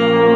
you.